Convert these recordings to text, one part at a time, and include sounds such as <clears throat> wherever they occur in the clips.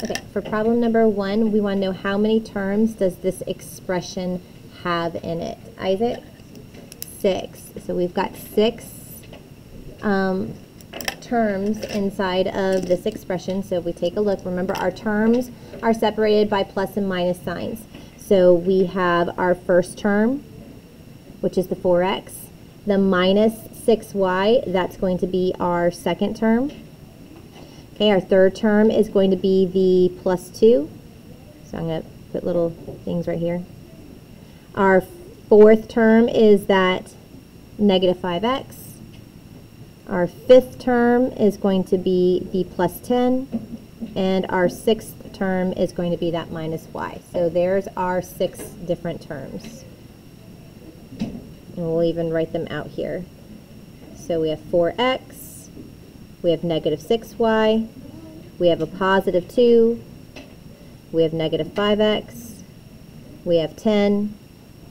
Okay, for problem number one, we want to know how many terms does this expression have in it? Isaac? Six. So we've got six um, terms inside of this expression. So if we take a look, remember our terms are separated by plus and minus signs. So we have our first term, which is the 4x. The minus 6y, that's going to be our second term. Okay, our third term is going to be the plus 2. So I'm going to put little things right here. Our fourth term is that negative 5x. Our fifth term is going to be the plus 10. And our sixth term is going to be that minus y. So there's our six different terms. And we'll even write them out here. So we have 4x, we have negative 6y, we have a positive 2, we have negative 5x, we have 10,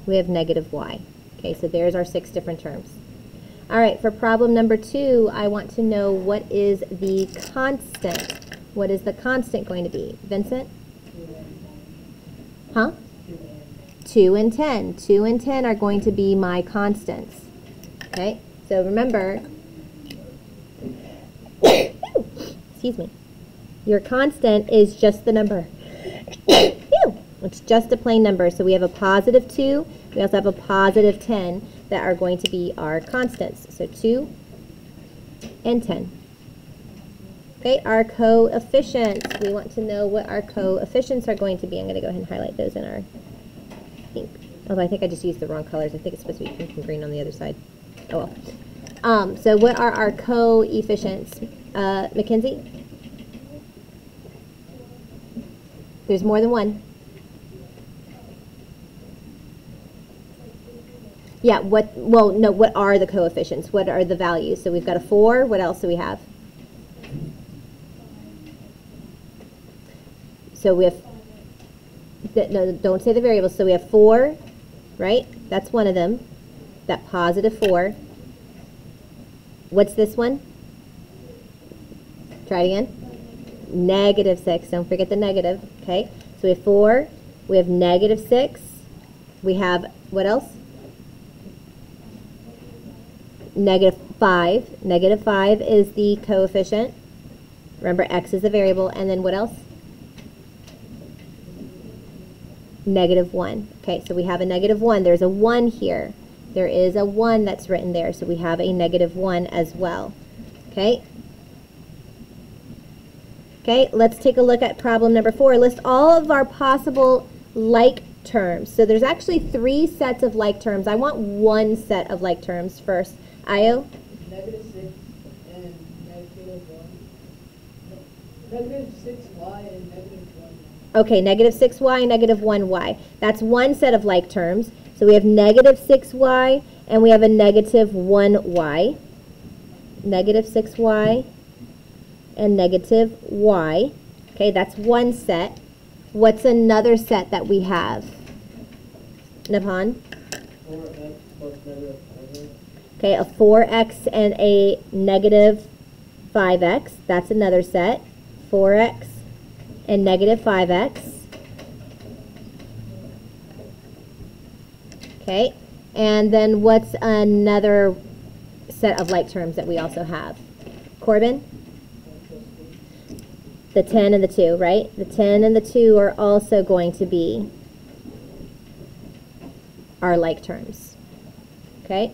we have negative y. Okay, so there's our six different terms. All right, for problem number two, I want to know what is the constant. What is the constant going to be? Vincent? Huh? 2 and 10. 2 and 10 are going to be my constants. Okay, so remember, excuse me, your constant is just the number. <coughs> it's just a plain number. So we have a positive 2. We also have a positive 10 that are going to be our constants. So 2 and 10. Okay, our coefficients. We want to know what our coefficients are going to be. I'm going to go ahead and highlight those in our pink. Although I think I just used the wrong colors. I think it's supposed to be pink and green on the other side. Oh well. Um, so what are our coefficients? Uh, Mackenzie? There's more than one. Yeah, what, well, no, what are the coefficients? What are the values? So we've got a 4. What else do we have? So we have, no, don't say the variables. So we have 4, right? That's one of them. That positive 4. What's this one? Try it again. Negative 6. Don't forget the negative. Okay? So we have 4. We have negative 6. We have, what else? Negative 5. Negative 5 is the coefficient. Remember, x is a variable. And then what else? Negative 1. Okay, so we have a negative 1. There's a 1 here. There is a 1 that's written there, so we have a negative 1 as well. Okay? Okay, let's take a look at problem number 4. List all of our possible like terms. So there's actually three sets of like terms. I want one set of like terms first. Io? Negative 6 and negative 1. Negative 6y and negative 1. Y. Okay, negative 6y, negative 1y. That's one set of like terms. So we have negative 6y and we have a negative 1y. Negative 6y and negative y. Okay, that's one set. What's another set that we have? Napan? 4x plus negative 5x. Okay, a 4x and a negative 5x. That's another set. 4x and negative 5x. Okay, and then what's another set of like terms that we also have? Corbin? The 10 and the 2, right? The 10 and the 2 are also going to be our like terms. Okay?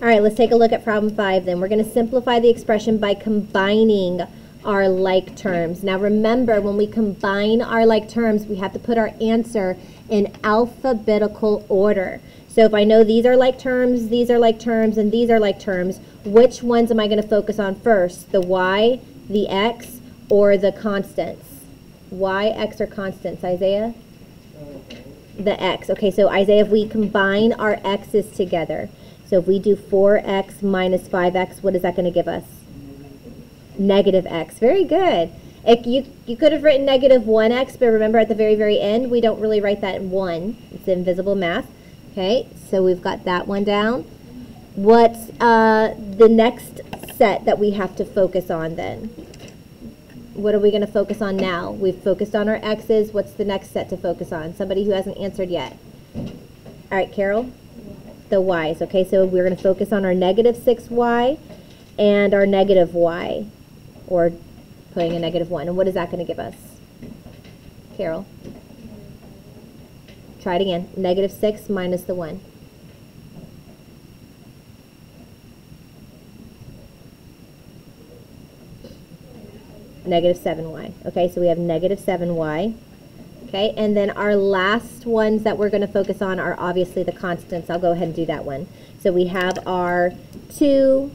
All right, let's take a look at problem five then. We're going to simplify the expression by combining our like terms. Now remember, when we combine our like terms, we have to put our answer in alphabetical order. So if I know these are like terms, these are like terms, and these are like terms, which ones am I going to focus on first? The y, the x, or the constants? Y, x, or constants, Isaiah? The x. Okay, so Isaiah, if we combine our x's together, so if we do 4x minus 5x, what is that going to give us? Negative x. Very good. You, you could have written negative 1x, but remember at the very, very end, we don't really write that in 1. It's invisible math. Okay, so we've got that one down. What's uh, the next set that we have to focus on then? what are we going to focus on now? We've focused on our x's. What's the next set to focus on? Somebody who hasn't answered yet. All right, Carol? The y's. Okay, so we're going to focus on our negative 6y and our negative y, or putting a negative 1. And what is that going to give us? Carol? Try it again. Negative 6 minus the 1. Negative 7y. Okay, so we have negative 7y. Okay, and then our last ones that we're going to focus on are obviously the constants. I'll go ahead and do that one. So we have our 2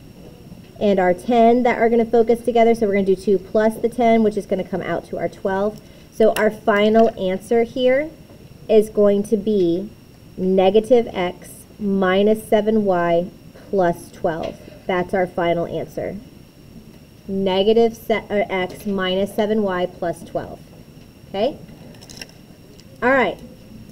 and our 10 that are going to focus together. So we're going to do 2 plus the 10, which is going to come out to our 12. So our final answer here is going to be negative x minus 7y plus 12. That's our final answer. Negative x minus 7y plus 12. Okay? All right.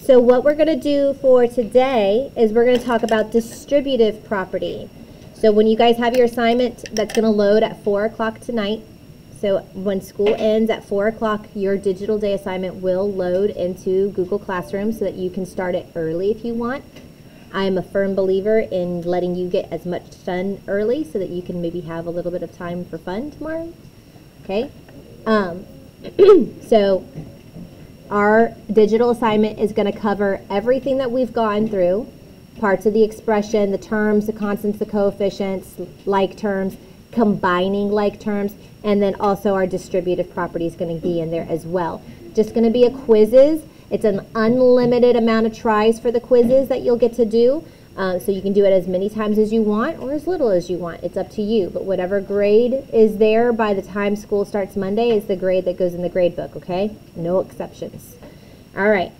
So what we're going to do for today is we're going to talk about distributive property. So when you guys have your assignment, that's going to load at 4 o'clock tonight. So when school ends at 4 o'clock, your digital day assignment will load into Google Classroom so that you can start it early if you want. I am a firm believer in letting you get as much done early so that you can maybe have a little bit of time for fun tomorrow. Okay? Um, <clears throat> so our digital assignment is going to cover everything that we've gone through parts of the expression, the terms, the constants, the coefficients, like terms, combining like terms, and then also our distributive property is going to be in there as well. Just going to be a quizzes. It's an unlimited amount of tries for the quizzes that you'll get to do. Uh, so you can do it as many times as you want or as little as you want. It's up to you. But whatever grade is there by the time school starts Monday is the grade that goes in the grade book, okay? No exceptions. All right.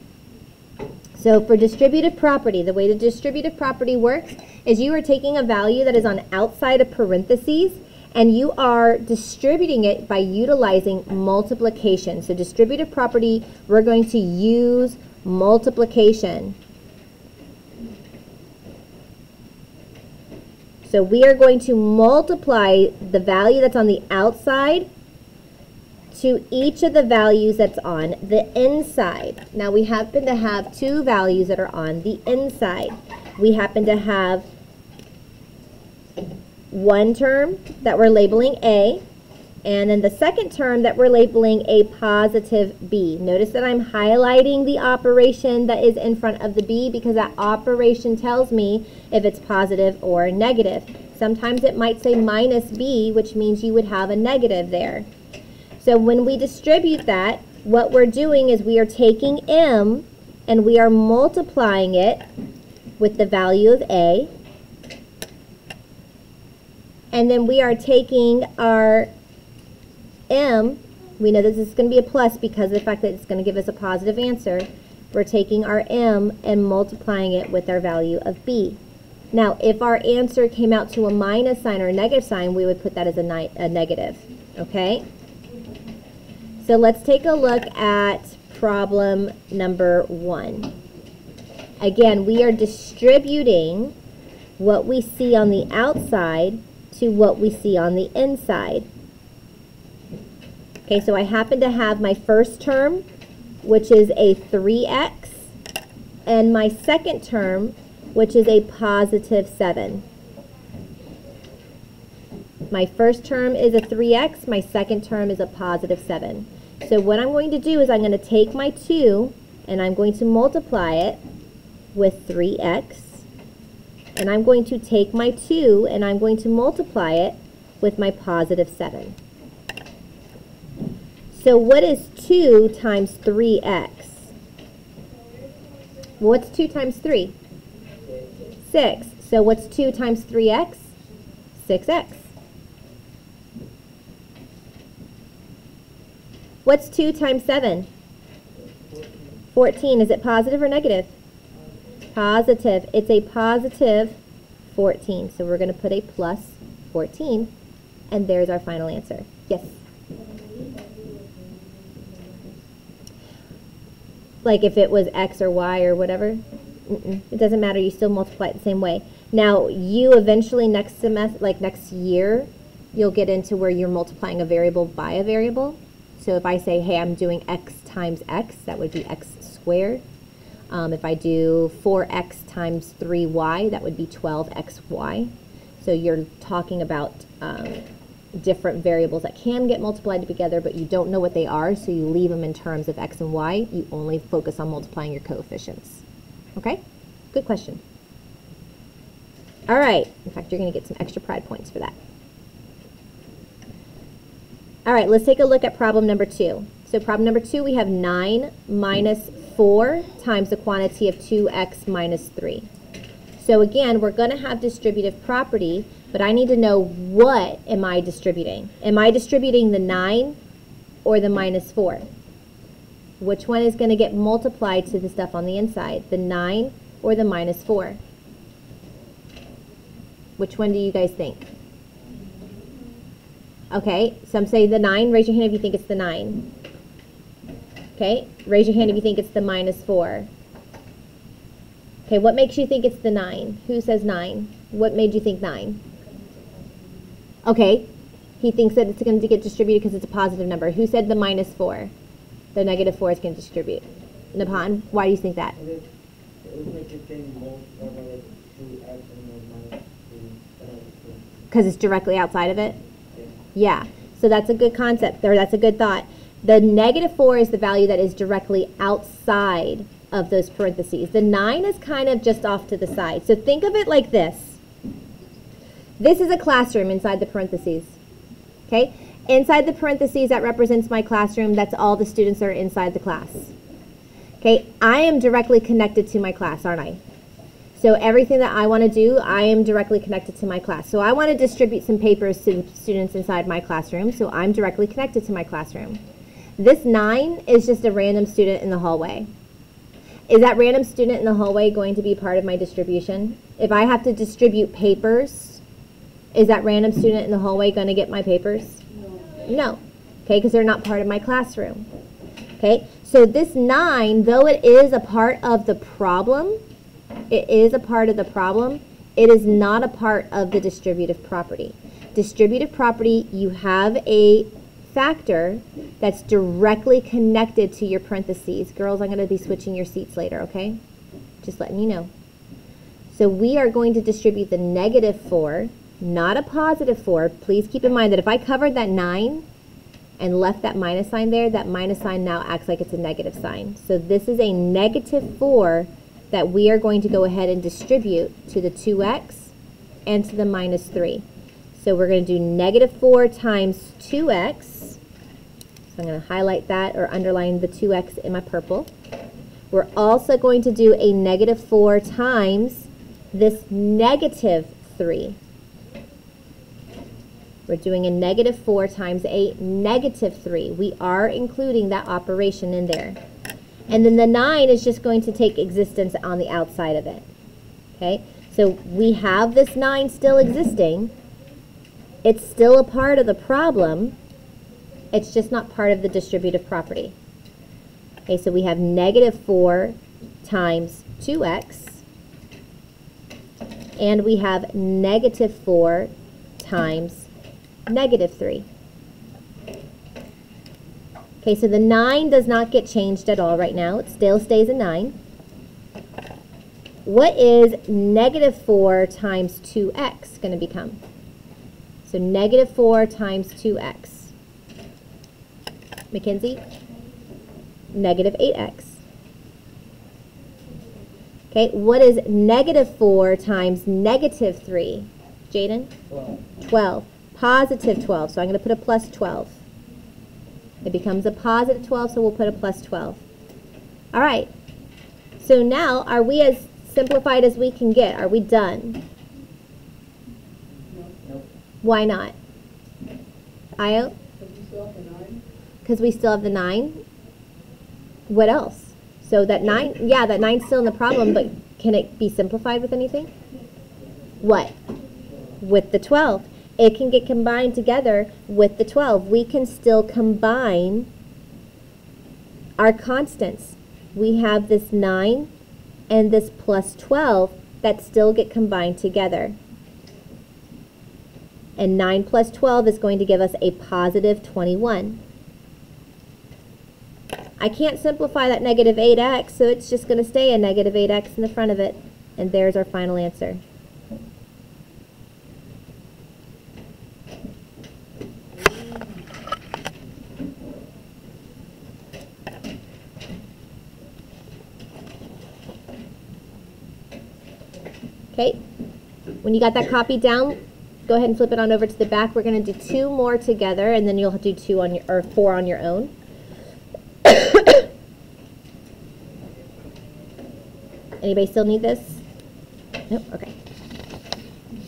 So for distributive property, the way the distributive property works is you are taking a value that is on outside of parentheses and you are distributing it by utilizing multiplication. So distributive property, we're going to use multiplication. So we are going to multiply the value that's on the outside to each of the values that's on the inside. Now we happen to have two values that are on the inside. We happen to have one term that we're labeling A, and then the second term that we're labeling a positive B. Notice that I'm highlighting the operation that is in front of the B because that operation tells me if it's positive or negative. Sometimes it might say minus B, which means you would have a negative there. So when we distribute that, what we're doing is we are taking M and we are multiplying it with the value of A. And then we are taking our M, we know this is going to be a plus because of the fact that it's going to give us a positive answer. We're taking our M and multiplying it with our value of B. Now, if our answer came out to a minus sign or a negative sign, we would put that as a, a negative, okay? So let's take a look at problem number one. Again, we are distributing what we see on the outside to what we see on the inside. Okay, so I happen to have my first term, which is a 3x, and my second term, which is a positive 7. My first term is a 3x, my second term is a positive 7. So what I'm going to do is I'm going to take my 2 and I'm going to multiply it with 3x. And I'm going to take my 2 and I'm going to multiply it with my positive 7. So what is 2 times 3x? What's 2 times 3? 6. So what's 2 times 3x? 6x. What's 2 times 7? 14. Is it positive or negative? Positive. It's a positive 14. So we're going to put a plus 14. And there's our final answer. Yes? Like if it was x or y or whatever? Mm -mm. It doesn't matter. You still multiply it the same way. Now, you eventually next semester, like next year, you'll get into where you're multiplying a variable by a variable So if I say, hey, I'm doing x times x, that would be x squared. Um, if I do 4x times 3y, that would be 12xy. So you're talking about um, different variables that can get multiplied together, but you don't know what they are, so you leave them in terms of x and y. You only focus on multiplying your coefficients. Okay? Good question. All right. In fact, you're going to get some extra pride points for that. All right, let's take a look at problem number two. So problem number two, we have 9 minus 4 times the quantity of 2x minus 3. So again, we're going to have distributive property, but I need to know what am I distributing? Am I distributing the 9 or the minus 4? Which one is going to get multiplied to the stuff on the inside, the 9 or the minus 4? Which one do you guys think? Okay, some say the 9. Raise your hand if you think it's the 9. Okay, raise your hand if you think it's the minus 4. Okay, what makes you think it's the 9? Who says 9? What made you think 9? Okay, he thinks that it's going to get distributed because it's a positive number. Who said the minus 4? The negative 4 is going to distribute. Napan, why do you think that? It would make it think more, more like two x and more minus two, whatever, two. Because it's directly outside of it? Yeah. Yeah, so that's a good concept, or that's a good thought. The negative 4 is the value that is directly outside of those parentheses. The 9 is kind of just off to the side. So think of it like this. This is a classroom inside the parentheses. Okay? Inside the parentheses, that represents my classroom. That's all the students that are inside the class. Okay? I am directly connected to my class, aren't I? So everything that I want to do, I am directly connected to my class. So I want to distribute some papers to students inside my classroom, so I'm directly connected to my classroom. This 9 is just a random student in the hallway. Is that random student in the hallway going to be part of my distribution? If I have to distribute papers, is that random student in the hallway going to get my papers? No. Okay, because they're not part of my classroom. Okay, so this 9, though it is a part of the problem, it is a part of the problem, it is not a part of the distributive property. Distributive property, you have a factor that's directly connected to your parentheses. Girls, I'm going to be switching your seats later, okay? Just letting you know. So we are going to distribute the negative 4, not a positive 4. Please keep in mind that if I covered that 9 and left that minus sign there, that minus sign now acts like it's a negative sign. So this is a negative 4 that we are going to go ahead and distribute to the 2x and to the minus 3. So we're going to do negative 4 times 2x. So I'm going to highlight that or underline the 2x in my purple. We're also going to do a negative 4 times this negative 3. We're doing a negative 4 times a negative 3. We are including that operation in there. And then the 9 is just going to take existence on the outside of it. Okay? So we have this 9 still existing. It's still a part of the problem. It's just not part of the distributive property. Okay, so we have negative 4 times 2x. And we have negative 4 times negative 3. Okay, so the 9 does not get changed at all right now. It still stays a 9. What is negative 4 times 2x going to become? So negative 4 times 2x. Mackenzie? Negative 8x. Okay, what is negative 4 times negative 3? Jaden? Well, 12. Positive 12, so I'm going to put a plus 12. It becomes a positive 12, so we'll put a plus 12. All right. So now, are we as simplified as we can get? Are we done? no, nope. Why not? Io? Because we still have the 9. What else? So that 9, yeah, that 9's still in the problem, but can it be simplified with anything? What? With the 12. It can get combined together with the 12. We can still combine our constants. We have this 9 and this plus 12 that still get combined together. And 9 plus 12 is going to give us a positive 21. I can't simplify that negative 8x, so it's just going to stay a negative 8x in the front of it. And there's our final answer. Okay, when you got that copy down, go ahead and flip it on over to the back. We're going to do two more together, and then you'll do two on your or four on your own. Anybody still need this? Nope. Okay.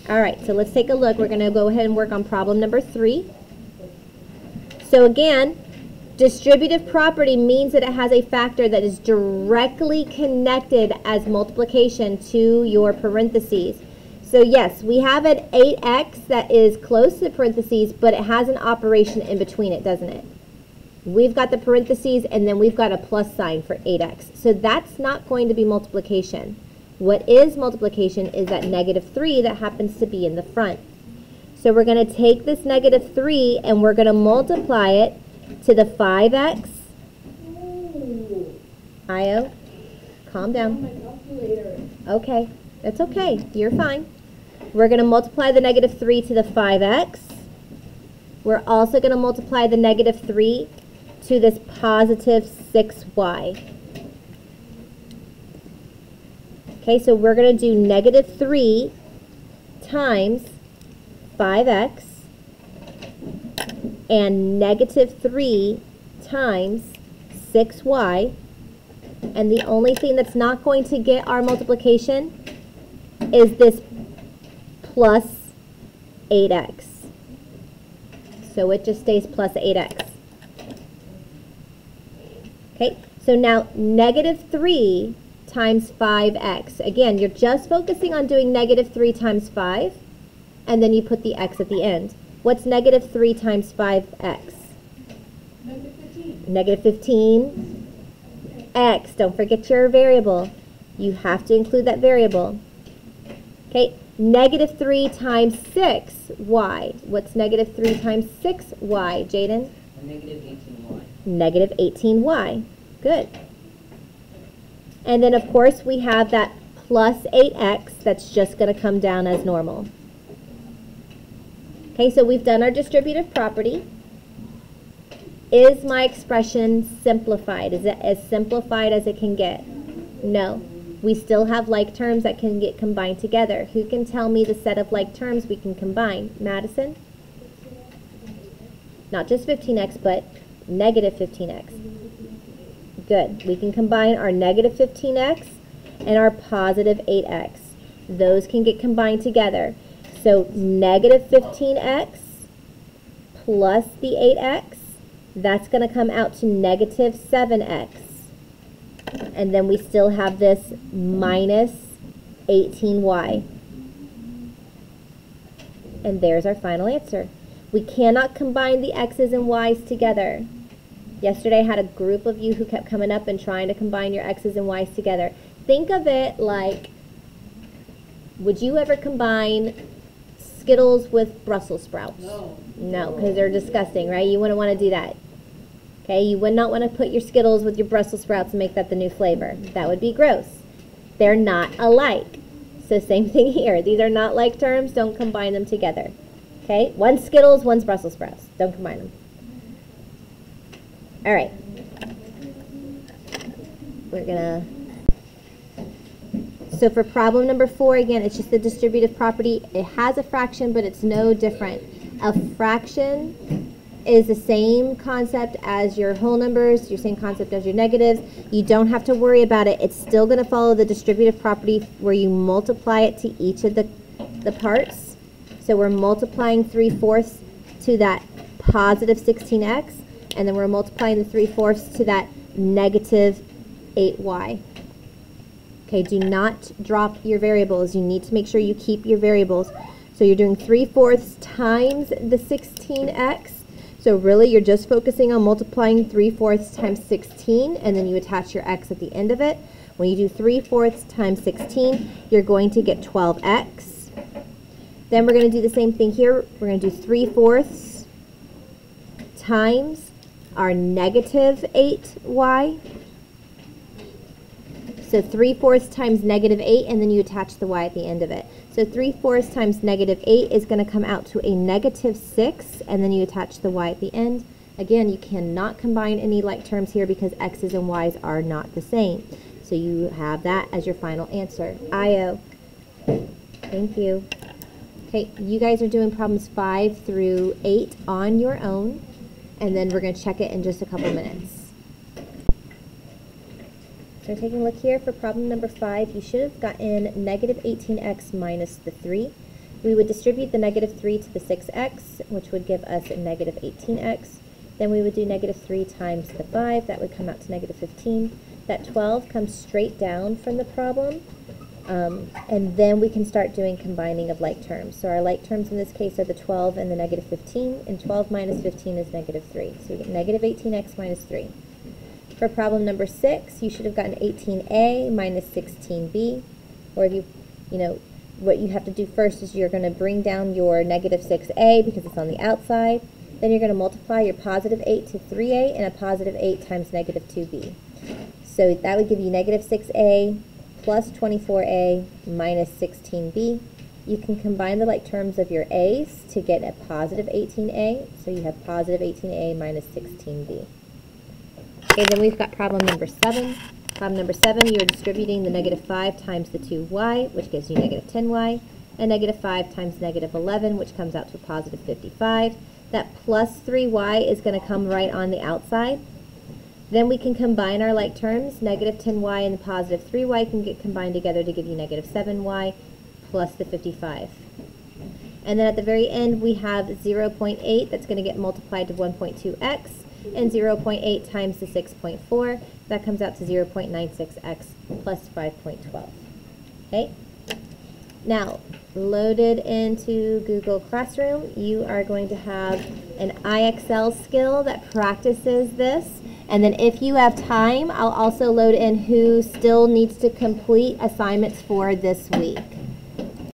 All right. So let's take a look. We're going to go ahead and work on problem number three. So again, distributive property means that it has a factor that is directly connected as multiplication to your parentheses. So yes, we have an 8x that is close to the parentheses, but it has an operation in between it, doesn't it? We've got the parentheses, and then we've got a plus sign for 8x. So that's not going to be multiplication. What is multiplication is that negative 3 that happens to be in the front. So we're going to take this negative 3, and we're going to multiply it to the 5x. Io, calm down. Okay, that's okay. You're fine. We're going to multiply the negative 3 to the 5x. We're also going to multiply the negative 3 to this positive 6y. Okay, so we're going to do negative 3 times 5x and negative 3 times 6y. And the only thing that's not going to get our multiplication is this plus 8x. So it just stays plus 8x. Okay, so now negative 3 times 5x. Again, you're just focusing on doing negative 3 times 5, and then you put the x at the end. What's negative 3 times 5x? Negative 15. Negative 15. x. Don't forget your variable. You have to include that variable. Okay, negative 3 times 6y. What's negative 3 times 6y, Jaden? Negative 18y. Negative 18y. Good. And then, of course, we have that plus 8x that's just going to come down as normal. Okay, so we've done our distributive property. Is my expression simplified? Is it as simplified as it can get? No. We still have like terms that can get combined together. Who can tell me the set of like terms we can combine? Madison? Not just 15x, but negative 15x. Good. We can combine our negative 15x and our positive 8x. Those can get combined together. So negative 15x plus the 8x, that's going to come out to negative 7x. And then we still have this minus 18y. And there's our final answer. We cannot combine the x's and y's together. Yesterday I had a group of you who kept coming up and trying to combine your x's and y's together. Think of it like, would you ever combine Skittles with Brussels sprouts? No. No, because they're disgusting, right? You wouldn't want to do that. Okay, you would not want to put your Skittles with your Brussels sprouts and make that the new flavor. That would be gross. They're not alike. So same <laughs> thing here. These are not like terms. Don't combine them together. Okay, one's Skittles, one's Brussels sprouts. Don't combine them. All right. We're gonna, so for problem number four, again, it's just the distributive property. It has a fraction, but it's no different. A fraction is the same concept as your whole numbers, your same concept as your negatives. You don't have to worry about it. It's still going to follow the distributive property where you multiply it to each of the, the parts. So we're multiplying 3 fourths to that positive 16x and then we're multiplying the 3 fourths to that negative 8y. Okay, do not drop your variables. You need to make sure you keep your variables. So you're doing 3 fourths times the 16x. So really you're just focusing on multiplying 3 fourths times 16 and then you attach your x at the end of it. When you do 3 fourths times 16, you're going to get 12x. Then we're going to do the same thing here. We're going to do 3 fourths times are negative 8y. So 3 fourths times negative 8, and then you attach the y at the end of it. So 3 fourths times negative 8 is going to come out to a negative 6, and then you attach the y at the end. Again, you cannot combine any like terms here because x's and y's are not the same. So you have that as your final answer. IO. Thank you. Okay, you guys are doing problems 5 through 8 on your own, and then we're going to check it in just a couple minutes. So taking a look here for problem number 5, you should have gotten negative 18x minus the 3. We would distribute the negative 3 to the 6x, which would give us a negative 18x. Then we would do negative 3 times the 5, that would come out to negative 15. That 12 comes straight down from the problem, um, and then we can start doing combining of like terms. So our like terms in this case are the 12 and the negative 15, and 12 minus 15 is negative 3. So we get negative 18x minus 3. For problem number 6, you should have gotten 18a minus 16b, or if you, you know, what you have to do first is you're going to bring down your negative 6a because it's on the outside. Then you're going to multiply your positive 8 to 3a and a positive 8 times negative 2b. So that would give you negative 6a plus 24a minus 16b. You can combine the like terms of your a's to get a positive 18a. So you have positive 18a minus 16b. Okay, then we've got problem number 7. Problem number 7, you're distributing the negative 5 times the 2y, which gives you negative 10y, and negative 5 times negative 11, which comes out to a positive 55. That plus 3y is going to come right on the outside. Then we can combine our like terms. Negative 10y and the positive 3y can get combined together to give you negative 7y plus the 55. And then at the very end, we have 0.8 that's going to get multiplied to 1.2x, and 0.8 times the 6.4. That comes out to 0.96x plus 5.12. Okay? Now, loaded into Google Classroom, you are going to have an IXL skill that practices this. And then if you have time, I'll also load in who still needs to complete assignments for this week.